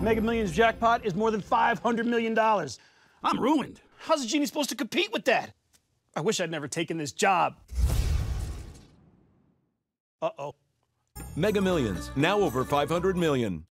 Mega Millions jackpot is more than $500 million. I'm ruined. How's a genie supposed to compete with that? I wish I'd never taken this job. Uh oh. Mega Millions, now over 500 million.